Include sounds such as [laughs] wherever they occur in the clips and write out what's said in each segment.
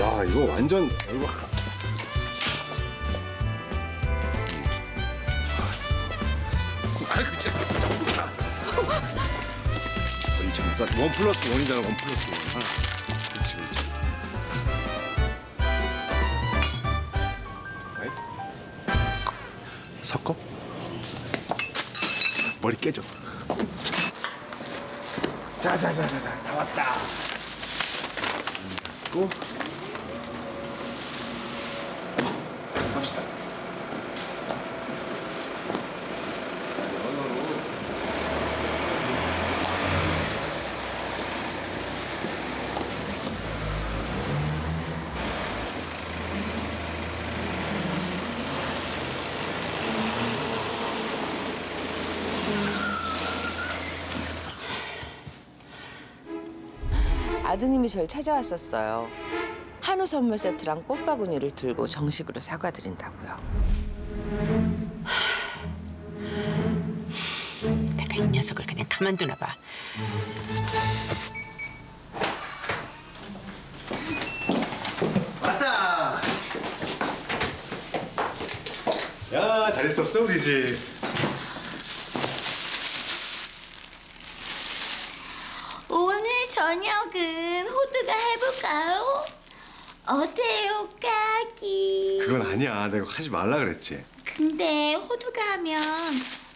와 이거 완전 이거 하- 아이고 진짜 거의 장사 원 플러스 원이잖아 원 플러스 원. 하나 그렇지 그렇지 아이. 섞어? 머리 깨져. 자자자자자 다 왔다 또 갑시다 아드님이 절 찾아왔었어요. 한우 선물 세트랑 꽃바구니를 들고 정식으로 사과드린다고요. 내가 이 녀석을 그냥 가만두나 봐. 왔다. 야 잘했었어 우리 집. 오늘 저녁은 호두가 해볼까요? 어때요, 까기? 그건 아니야. 내가 하지 말라 그랬지. 근데 호두가 하면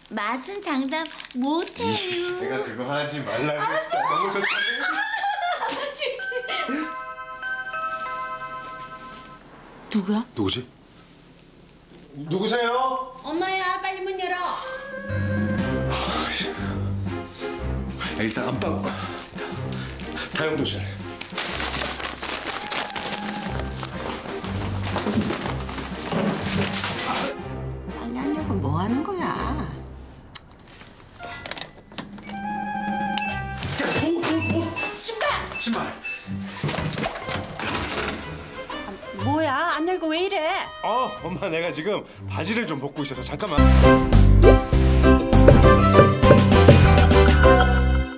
맛은 장담 못해요. 내가 그거 하지 말라 그랬다. 너무 좋다. [laughs] 누구야? 누구지? 누구세요? 엄마야, 빨리 문 열어. 야, 일단 안방. 다용도실. 빨리 하려고 뭐 하는 거야? 야, 옷, 옷, 옷. 신발. 신발. 뭐야? 안 열고 왜 이래? 어, 엄마 내가 지금 바지를 좀 벗고 있어서 잠깐만.